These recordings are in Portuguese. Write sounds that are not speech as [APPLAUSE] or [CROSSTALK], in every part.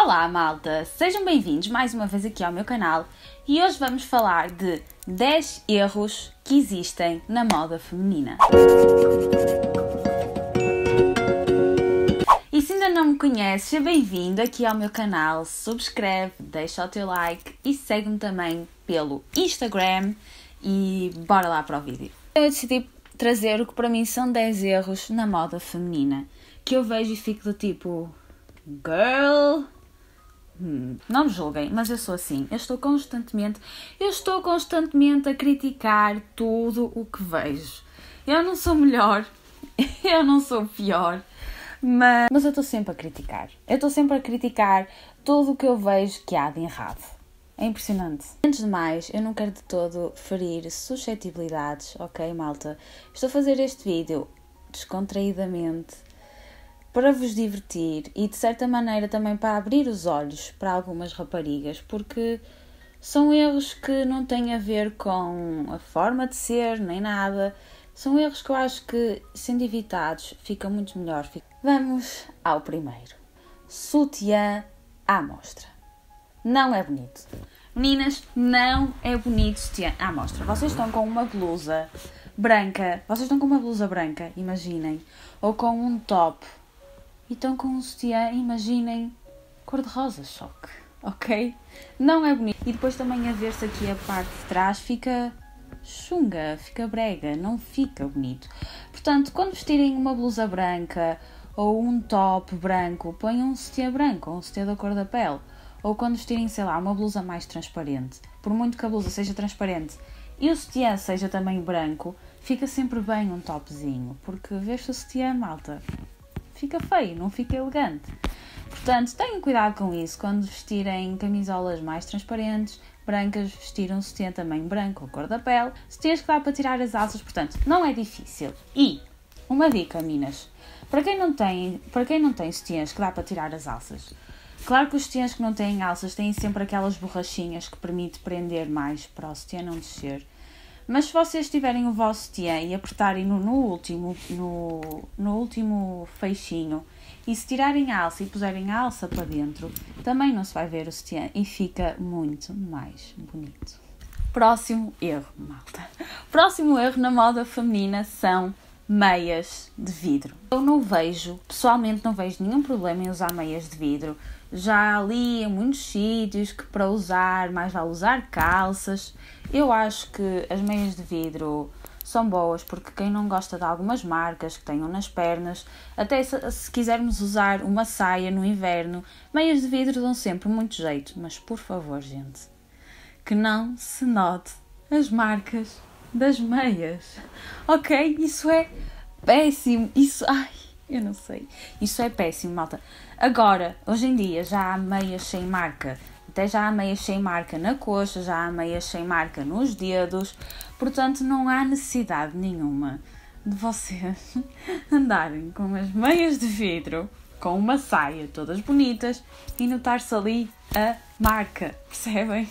Olá, malta! Sejam bem-vindos mais uma vez aqui ao meu canal e hoje vamos falar de 10 erros que existem na moda feminina. E se ainda não me conheces, seja bem-vindo aqui ao meu canal, subscreve, deixa o teu like e segue-me também pelo Instagram e bora lá para o vídeo. Eu decidi trazer o que para mim são 10 erros na moda feminina que eu vejo e fico do tipo Girl, Hum, não me julguem, mas eu sou assim. Eu estou constantemente, eu estou constantemente a criticar tudo o que vejo. Eu não sou melhor, [LAUGHS] eu não sou pior, mas, mas eu estou sempre a criticar. Eu estou sempre a criticar tudo o que eu vejo que há de errado. É impressionante. Antes de mais, eu não quero de todo ferir suscetibilidades, ok, malta? Estou a fazer este vídeo descontraídamente para vos divertir e de certa maneira também para abrir os olhos para algumas raparigas, porque são erros que não têm a ver com a forma de ser nem nada. São erros que eu acho que, sendo evitados, fica muito melhor. Vamos ao primeiro: sutiã à mostra. Não é bonito. Meninas, não é bonito sutiã à mostra. Vocês estão com uma blusa branca, vocês estão com uma blusa branca, imaginem, ou com um top e estão com um sutiã, imaginem, cor-de-rosa, choque, ok? Não é bonito. E depois também a ver-se aqui a parte de trás fica chunga, fica brega, não fica bonito. Portanto, quando vestirem uma blusa branca ou um top branco, ponham um sutiã branco ou um sutiã da cor da pele. Ou quando vestirem, sei lá, uma blusa mais transparente. Por muito que a blusa seja transparente e o sutiã seja também branco, fica sempre bem um topzinho. Porque veste o sutiã, malta, fica feio, não fica elegante. Portanto, tenham cuidado com isso. Quando vestirem camisolas mais transparentes, brancas, vestir um sutiã também branco, a cor da pele. Sutiãs que dá para tirar as alças, portanto, não é difícil. E, uma dica, minas. Para quem não tem, para quem não tem sutiãs que dá para tirar as alças, claro que os sutiãs que não têm alças têm sempre aquelas borrachinhas que permite prender mais para o sutiã não descer. Mas se vocês tiverem o vosso tiã e apertarem no, no, último, no, no último feixinho e se tirarem a alça e puserem a alça para dentro, também não se vai ver o sutiã e fica muito mais bonito. Próximo erro, malta. [LAUGHS] Próximo erro na moda feminina são meias de vidro. Eu não vejo, pessoalmente não vejo nenhum problema em usar meias de vidro. Já li em muitos sítios que para usar, mais vale usar calças. Eu acho que as meias de vidro são boas porque quem não gosta de algumas marcas que tenham nas pernas, até se, se, quisermos usar uma saia no inverno, meias de vidro dão sempre muito jeito, mas por favor, gente, que não se note as marcas das meias. Ok? Isso é péssimo. Isso, ai, eu não sei. Isso é péssimo, malta. Agora, hoje em dia já há meias sem marca. Até já há meias sem marca na coxa, já há meias sem marca nos dedos. Portanto, não há necessidade nenhuma de vocês [LAUGHS] andarem com as meias de vidro, com uma saia, todas bonitas, e notar-se ali a marca. Percebem?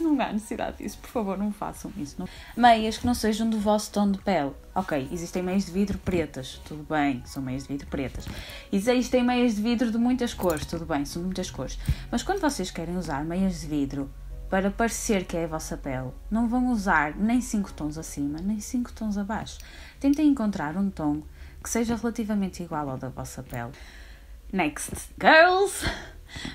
Não há necessidade disso, por favor, não façam isso. Não. Meias que não sejam do vosso tom de pele. Ok, existem meias de vidro pretas, tudo bem, são meias de vidro pretas. Existem meias de vidro de muitas cores, tudo bem, são de muitas cores. Mas quando vocês querem usar meias de vidro para parecer que é a vossa pele, não vão usar nem 5 tons acima, nem 5 tons abaixo. Tentem encontrar um tom que seja relativamente igual ao da vossa pele. Next, girls!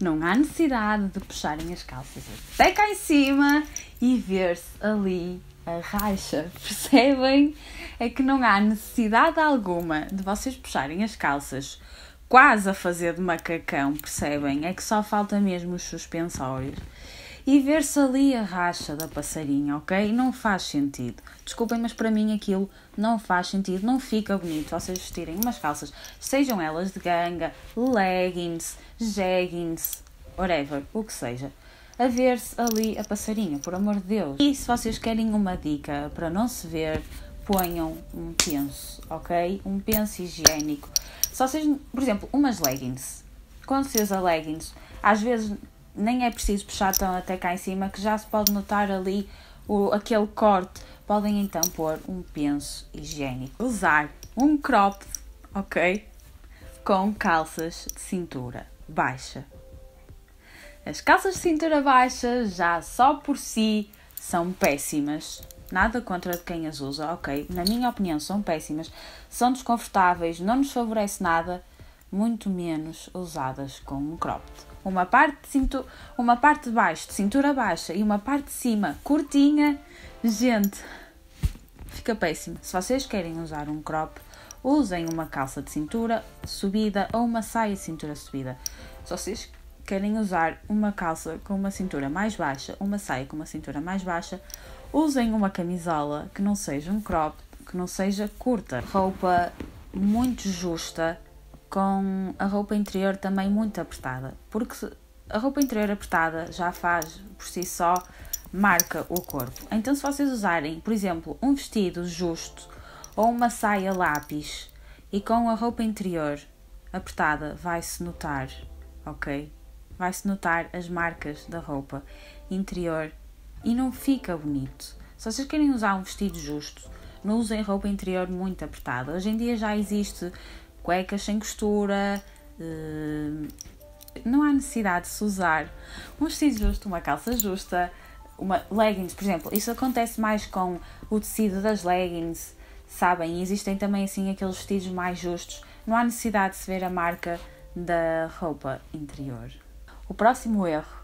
Não há necessidade de puxarem as calças até cá em cima e ver-se ali a racha, [LAUGHS] percebem? É que não há necessidade alguma de vocês puxarem as calças quase a fazer de macacão, percebem? É que só falta mesmo os suspensórios e ver-se ali a racha da passarinha, ok? Não faz sentido. Desculpem, mas para mim aquilo não faz sentido, não fica bonito vocês vestirem umas calças, sejam elas de ganga, leggings, jeggings, whatever, o que seja. A ver-se ali a passarinha, por amor de Deus. E se vocês querem uma dica para não se ver, ponham um penso, ok? Um penso higiênico. Se vocês, por exemplo, umas leggings. Quando se usa leggings, às vezes nem é preciso puxar tão até cá em cima que já se pode notar ali o, aquele corte. Podem então pôr um penso higiênico. Usar um crop, ok? Com calças de cintura baixa. As calças de cintura baixa já só por si são péssimas. Nada contra quem as usa, ok? Na minha opinião, são péssimas, são desconfortáveis, não nos favorece nada, muito menos usadas com um cropped. Uma parte de, cintura, uma parte de baixo de cintura baixa e uma parte de cima curtinha, gente, fica péssimo. Se vocês querem usar um crop, usem uma calça de cintura subida ou uma saia de cintura subida. Se vocês querem usar uma calça com uma cintura mais baixa, uma saia com uma cintura mais baixa, usem uma camisola que não seja um crop, que não seja curta. Roupa muito justa, com a roupa interior também muito apertada, porque a roupa interior apertada já faz por si só marca o corpo. Então, se vocês usarem, por exemplo, um vestido justo ou uma saia lápis e com a roupa interior apertada, vai-se notar, ok? vai-se notar as marcas da roupa interior e não fica bonito. Se vocês querem usar um vestido justo, não usem roupa interior muito apertada. Hoje em dia já existe cuecas sem costura, uh, não há necessidade de se usar um vestido justo, uma calça justa, uma leggings, por exemplo. Isso acontece mais com o tecido das leggings, sabem? existem também assim aqueles vestidos mais justos. Não há necessidade de se ver a marca da roupa interior. O próximo erro,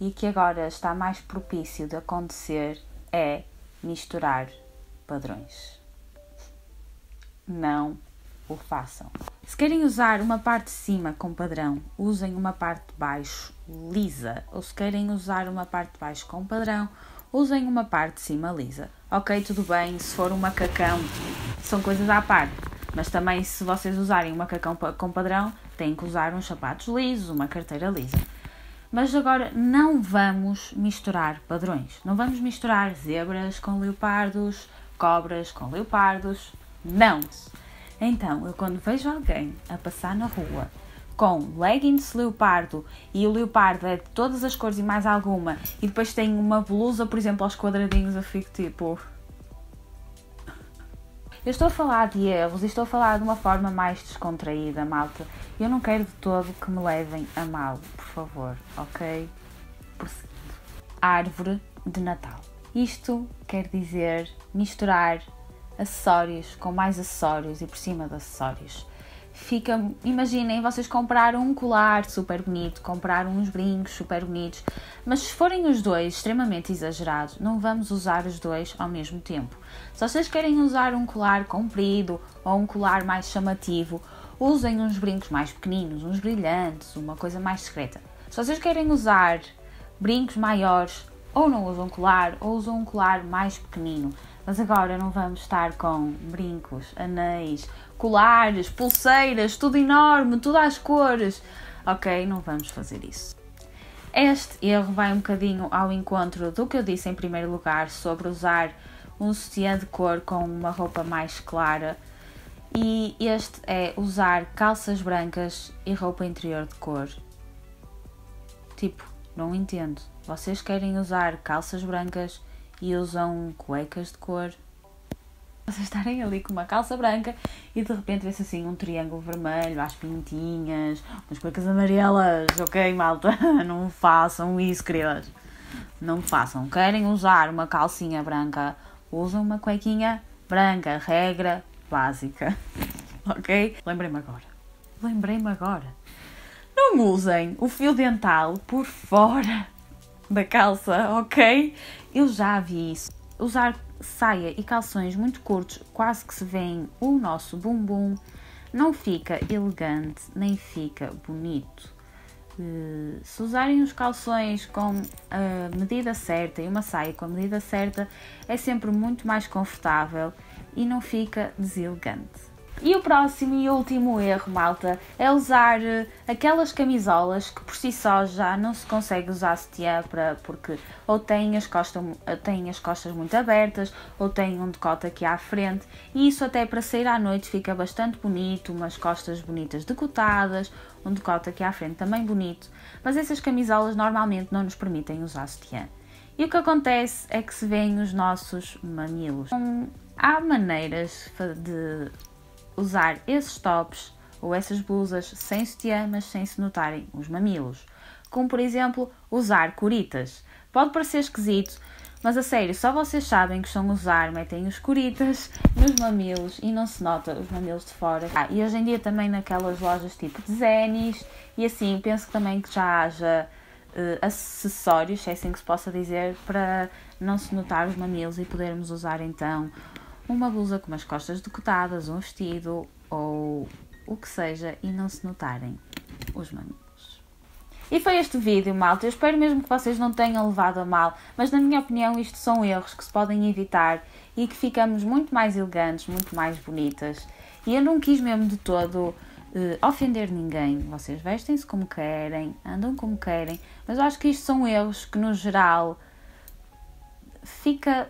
e que agora está mais propício de acontecer, é misturar padrões. Não o façam. Se querem usar uma parte de cima com padrão, usem uma parte de baixo lisa. Ou se querem usar uma parte de baixo com padrão, usem uma parte de cima lisa. Ok, tudo bem, se for um macacão, são coisas à parte. Mas também, se vocês usarem um macacão com padrão, têm que usar uns sapatos lisos, uma carteira lisa. Mas agora não vamos misturar padrões. Não vamos misturar zebras com leopardos, cobras com leopardos. Não! Então, eu quando vejo alguém a passar na rua com leggings leopardo e o leopardo é de todas as cores e mais alguma e depois tem uma blusa, por exemplo, aos quadradinhos, eu fico tipo. Eu estou a falar de erros e estou a falar de uma forma mais descontraída, malta. Eu não quero de todo que me levem a mal, por favor, ok? Prosseguindo. Árvore de Natal. Isto quer dizer misturar acessórios com mais acessórios e por cima de acessórios fica. Imaginem vocês comprar um colar super bonito, comprar uns brincos super bonitos, mas se forem os dois extremamente exagerados, não vamos usar os dois ao mesmo tempo. Se vocês querem usar um colar comprido ou um colar mais chamativo, usem uns brincos mais pequeninos, uns brilhantes, uma coisa mais discreta. Se vocês querem usar brincos maiores, ou não usam colar, ou usam um colar mais pequenino. Mas agora não vamos estar com brincos, anéis, colares, pulseiras, tudo enorme, tudo às cores. Ok, não vamos fazer isso. Este erro vai um bocadinho ao encontro do que eu disse em primeiro lugar sobre usar um sutiã de cor com uma roupa mais clara. E este é usar calças brancas e roupa interior de cor. Tipo, não entendo. Vocês querem usar calças brancas e usam cuecas de cor. Vocês estarem ali com uma calça branca e de repente vê-se assim um triângulo vermelho às pintinhas, umas cuecas amarelas, ok, malta? [LAUGHS] Não façam isso, queridas. Não façam. Querem usar uma calcinha branca, usam uma cuequinha branca, regra básica, [LAUGHS] ok? Lembrei-me agora. Lembrei-me agora. Não usem o fio dental por fora da calça, ok? Eu já vi isso. Usar saia e calções muito curtos, quase que se vêem o nosso bumbum, não fica elegante nem fica bonito. Uh, se usarem os calções com a medida certa e uma saia com a medida certa, é sempre muito mais confortável e não fica deselegante. E o próximo e último erro, malta, é usar eh, aquelas camisolas que por si só já não se consegue usar sutiã para, porque ou têm as, costas, eh, têm as costas muito abertas ou têm um decote aqui à frente e isso até para sair à noite fica bastante bonito, umas costas bonitas decotadas, um decote aqui à frente também bonito, mas essas camisolas normalmente não nos permitem usar sutiã. E o que acontece é que se vêem os nossos mamilos. Há maneiras de usar esses tops ou essas blusas sem sutiã, mas sem se notarem os mamilos. Como, por exemplo, usar coritas. Pode parecer esquisito, mas a sério, só vocês sabem que estão a usar, metem os coritas [LAUGHS] nos mamilos e não se nota os mamilos de fora. Ah, e hoje em dia também naquelas lojas tipo de Zenis e assim, penso que também que já haja uh, acessórios, se é assim que se possa dizer, para não se notar os mamilos e podermos usar então uma blusa com umas costas decotadas, um vestido ou o que seja e não se notarem os mamilos. E foi este vídeo, malta. Eu espero mesmo que vocês não tenham levado a mal, mas na minha opinião isto são erros que se podem evitar e que ficamos muito mais elegantes, muito mais bonitas. E eu não quis mesmo de todo uh, ofender ninguém. Vocês vestem-se como querem, andam como querem, mas eu acho que isto são erros que no geral fica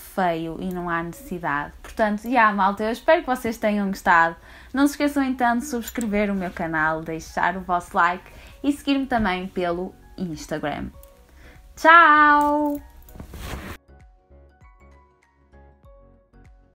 feio e não há necessidade. Portanto, já yeah, malta, eu espero que vocês tenham gostado. Não se esqueçam então de subscrever o meu canal, deixar o vosso like e seguir-me também pelo Instagram. Tchau!